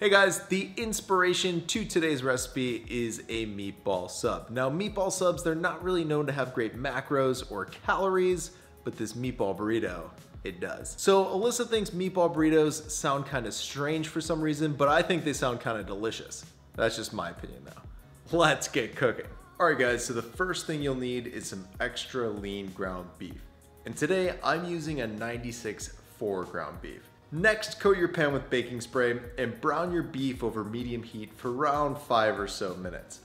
Hey guys, the inspiration to today's recipe is a meatball sub. Now meatball subs, they're not really known to have great macros or calories, but this meatball burrito, it does. So Alyssa thinks meatball burritos sound kind of strange for some reason, but I think they sound kind of delicious. That's just my opinion though. Let's get cooking. All right guys, so the first thing you'll need is some extra lean ground beef. And today I'm using a 96 4 ground beef. Next, coat your pan with baking spray and brown your beef over medium heat for around 5 or so minutes.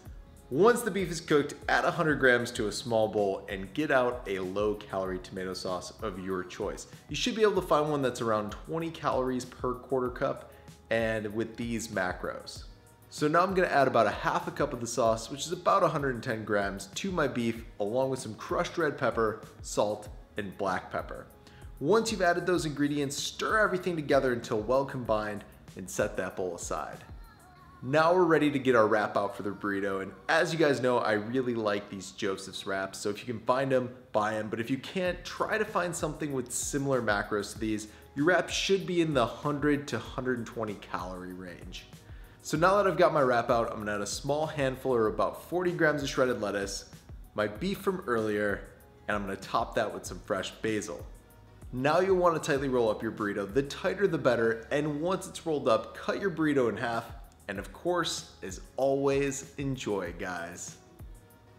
Once the beef is cooked, add 100 grams to a small bowl and get out a low calorie tomato sauce of your choice. You should be able to find one that's around 20 calories per quarter cup and with these macros. So now I'm gonna add about a half a cup of the sauce, which is about 110 grams, to my beef, along with some crushed red pepper, salt, and black pepper. Once you've added those ingredients, stir everything together until well combined and set that bowl aside. Now we're ready to get our wrap out for the burrito. And as you guys know, I really like these Joseph's wraps. So if you can find them, buy them. But if you can't, try to find something with similar macros to these. Your wrap should be in the 100 to 120 calorie range. So now that I've got my wrap out, I'm gonna add a small handful or about 40 grams of shredded lettuce, my beef from earlier, and I'm gonna top that with some fresh basil. Now you'll want to tightly roll up your burrito. The tighter the better. And once it's rolled up, cut your burrito in half. And of course, as always, enjoy guys.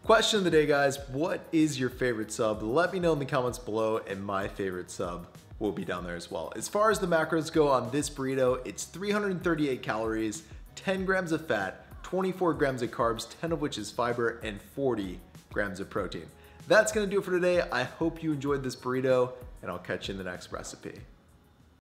Question of the day guys, what is your favorite sub? Let me know in the comments below and my favorite sub will be down there as well. As far as the macros go on this burrito, it's 338 calories, 10 grams of fat, 24 grams of carbs, 10 of which is fiber, and 40 grams of protein. That's gonna do it for today. I hope you enjoyed this burrito and I'll catch you in the next recipe.